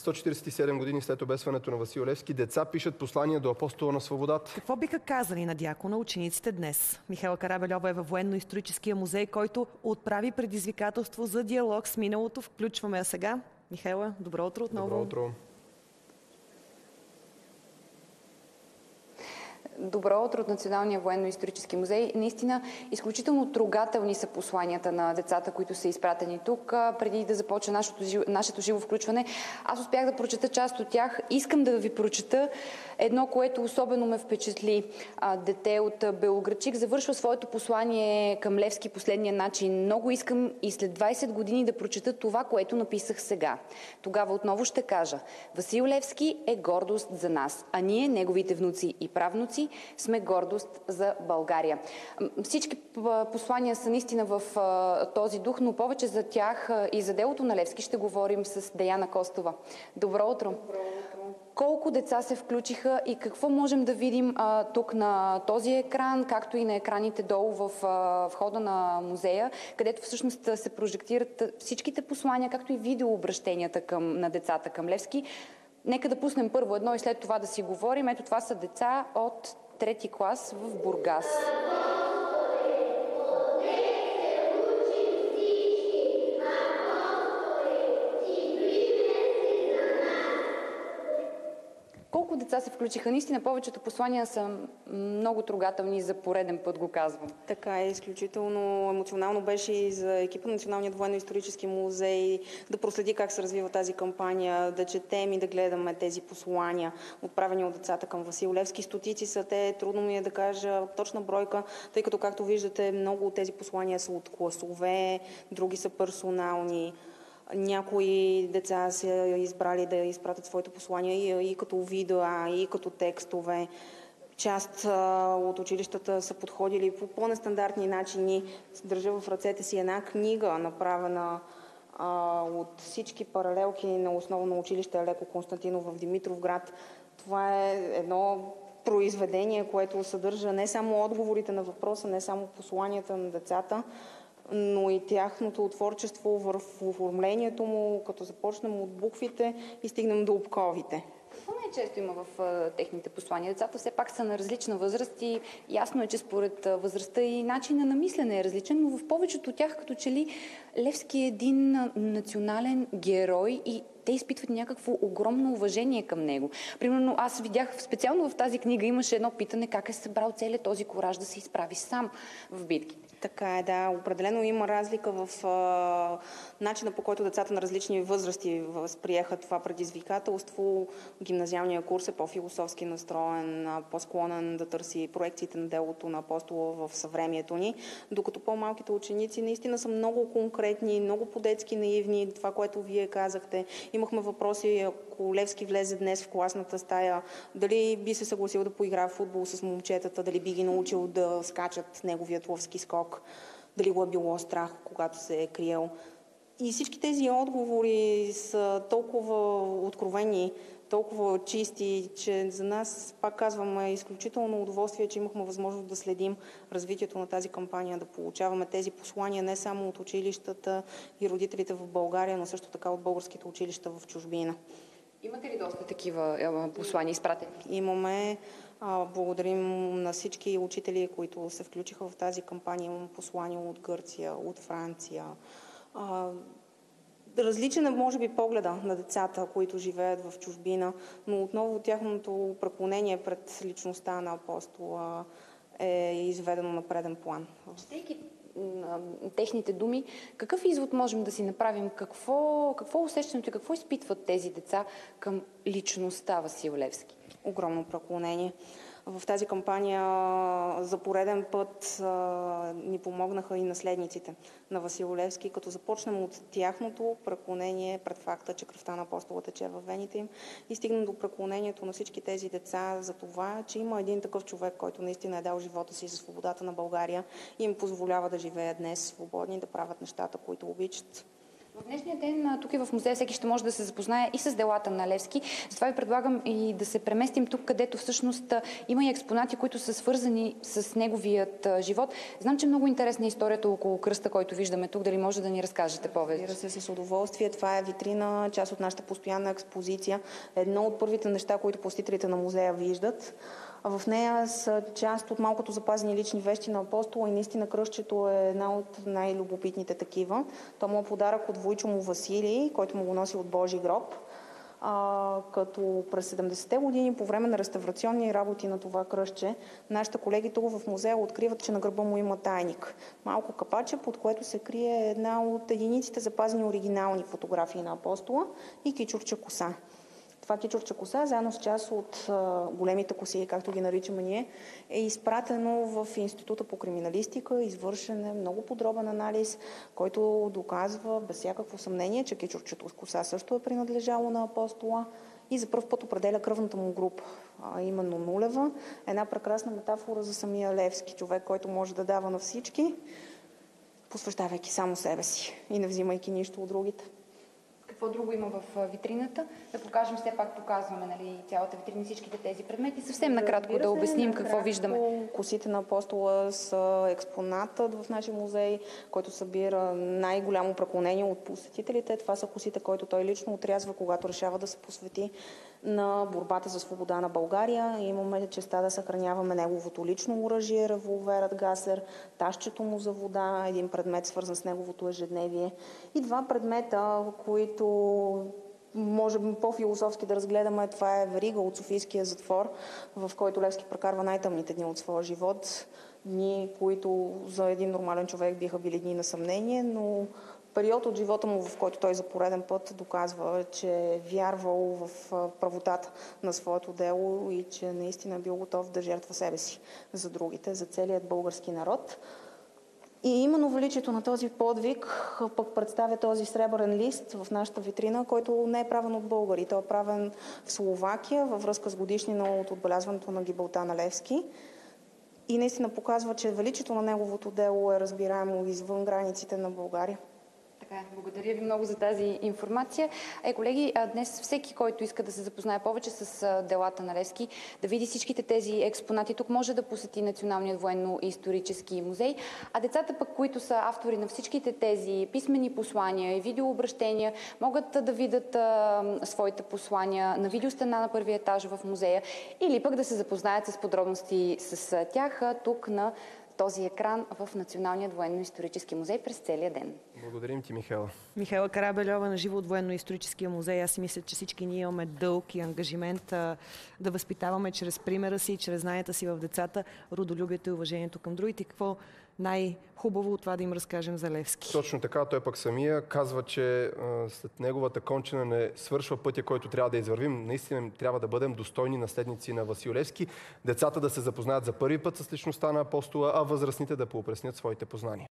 147 години след обесването на Васил Левски, деца пишат послания до апостола на свободата. Какво биха казали на дякона учениците днес? Михайла Карабелева е във военно-историческия музей, който отправи предизвикателство за диалог с миналото. Включваме я сега. Михайла, добро утро отново. Добро утро. Добро утро от Националния военно-исторически музей. Наистина, изключително трогателни са посланията на децата, които са изпратени тук. Преди да започне нашето, нашето живо включване, аз успях да прочета част от тях. Искам да ви прочета едно, което особено ме впечатли. Дете от Белоградчик завършва своето послание към Левски последния начин. Много искам и след 20 години да прочета това, което написах сега. Тогава отново ще кажа. Васил Левски е гордост за нас, а ние, неговите внуци и правнуци, сме гордост за България. Всички послания са наистина в този дух, но повече за тях и за делото на Левски ще говорим с Деяна Костова. Добро утро! Добро утро. Колко деца се включиха и какво можем да видим а, тук на този екран, както и на екраните долу в а, входа на музея, където всъщност се прожектират всичките послания, както и видеообращенията към, на децата към Левски. Нека да пуснем първо едно и след това да си говорим. Ето това са деца от трети клас в Бургас. Деца се включиха. Наистина повечето послания са много трогателни за пореден път го казвам. Така е, изключително емоционално беше и за екипа на Националният военно-исторически музей да проследи как се развива тази кампания, да четем и да гледаме тези послания, отправени от децата към Васил Левски. Стотици са те, трудно ми е да кажа точна бройка, тъй като, както виждате, много от тези послания са от класове, други са персонални. Някои деца са избрали да изпратят своите послания и, и като видеа, и като текстове. Част а, от училищата са подходили по по-нестандартни начини. Държа в ръцете си една книга, направена а, от всички паралелки на основно училище Леко Константинов в Димитровград. Това е едно произведение, което съдържа не само отговорите на въпроса, не само посланията на децата, но и тяхното творчество в оформлението му, като започнем от буквите и стигнем до обковите. Какво най-често има в техните послания? Децата все пак са на различна възраст и ясно е, че според възрастта и начина на мислене е различен, но в повечето от тях като че ли Левски е един национален герой и те изпитват някакво огромно уважение към него. Примерно аз видях специално в тази книга имаше едно питане как е събрал целият този кораж да се изправи сам в битките. Така е, да. Определено има разлика в а, начина по който децата на различни възрасти възприеха това предизвикателство. Гимназиалният курс е по-философски настроен, по-склонен да търси проекциите на делото на апостола в съвремието ни, докато по-малките ученици наистина са много конкретни, много по-детски наивни. Това, което вие казахте. Имахме въпроси, ако Левски влезе днес в класната стая, дали би се съгласил да поиграе в футбол с момчетата, дали би ги научил да скачат неговият лъвски скок дали го е било страх, когато се е криел. И всички тези отговори са толкова откровени, толкова чисти, че за нас, пак казвам, е изключително удоволствие, че имахме възможност да следим развитието на тази кампания, да получаваме тези послания не само от училищата и родителите в България, но също така от българските училища в чужбина. Имате ли доста такива послания изпратени? Имаме. Благодарим на всички учители, които се включиха в тази кампания. Имам послания от Гърция, от Франция. Различен е, може би, погледа на децата, които живеят в чужбина, но отново тяхното преклонение пред личността на апостола е изведено на преден план. Четейки техните думи, какъв извод можем да си направим? Какво, какво усещането и какво изпитват тези деца към личността Васил Левски? Огромно преклонение. В тази кампания за пореден път ни помогнаха и наследниците на Васил Левски, като започнем от тяхното преклонение пред факта, че кръвта на апостола тече във вените им и стигнем до преклонението на всички тези деца за това, че има един такъв човек, който наистина е дал живота си за свободата на България и им позволява да живеят днес свободни, да правят нещата, които обичат. В днешния ден тук и в музея всеки ще може да се запознае и с делата на Левски. Затова ви предлагам и да се преместим тук, където всъщност има и експонати, които са свързани с неговият живот. Знам, че е много интересна историята около кръста, който виждаме тук. Дали може да ни разкажете повече? Разбира се, с удоволствие. Това е витрина, част от нашата постоянна експозиция. Едно от първите неща, които посетителите на музея виждат. В нея са част от малкото запазени лични вещи на апостола и наистина кръщето е една от най-любопитните такива. То му е подарък от Войчо му Василий, който му го носи от Божи гроб. А, като през 70-те години, по време на реставрационни работи на това кръщче, нашите колеги тук в музея откриват, че на гърба му има тайник. Малко капаче, под което се крие една от единиците запазени оригинални фотографии на апостола и кичурча коса. Това кичурча коса, заедно с част от големите коси, както ги наричаме ние, е изпратено в Института по криминалистика, извършен е много подробен анализ, който доказва без всякакво съмнение, че кичурчето коса също е принадлежало на апостола и за първ път определя кръвната му група, а именно нулева. Една прекрасна метафора за самия Левски, човек, който може да дава на всички, посвещавайки само себе си и не взимайки нищо от другите какво друго има в витрината. Да покажем, все пак показваме нали, цялата витрина, всичките тези предмети. Съвсем накратко да обясним накратко, какво виждаме. Косите на апостола са експонатът в нашия музей, който събира най-голямо преклонение от посетителите. Това са косите, които той лично отрязва, когато решава да се посвети на борбата за свобода на България. Имаме честа да съхраняваме неговото лично оръжие, револверът Гасер, тащето му за вода, един предмет свързан с неговото ежедневие и два предмета, които може по-философски да разгледаме, това е верига от Софийския затвор, в който Левски прекарва най-тъмните дни от своя живот. Дни, които за един нормален човек биха били дни на съмнение, но период от живота му, в който той за пореден път доказва, че е вярвал в правотата на своето дело и че наистина е бил готов да жертва себе си за другите, за целият български народ. И именно величието на този подвиг пък представя този сребърен лист в нашата витрина, който не е правен от българи. Той е правен в Словакия във връзка с годишнина от отбелязването на гибелта на Левски. И наистина показва, че величието на неговото дело е разбираемо извън границите на България. Така, благодаря ви много за тази информация. Е, колеги, днес всеки, който иска да се запознае повече с делата на Левски, да види всичките тези експонати, тук може да посети Националният военно-исторически музей. А децата пък, които са автори на всичките тези писмени послания и видеообращения, могат да видят а, своите послания на видеостена на първия етаж в музея или пък да се запознаят с подробности с тях тук на този екран в Националният военно-исторически музей през целия ден. Благодарим ти, Михайла. Михайла Карабелева на живо от Военно-историческия музей. Аз си мисля, че всички ние имаме дълг и ангажимент а, да възпитаваме чрез примера си, чрез знанията си в децата, родолюбието и уважението към другите. Какво най-хубаво от това да им разкажем за Левски. Точно така, той пък самия казва, че след неговата кончина не свършва пътя, който трябва да извървим. Наистина трябва да бъдем достойни наследници на Васил Левски, децата да се запознаят за първи път с личността на апостола, а възрастните да поупреснят своите познания.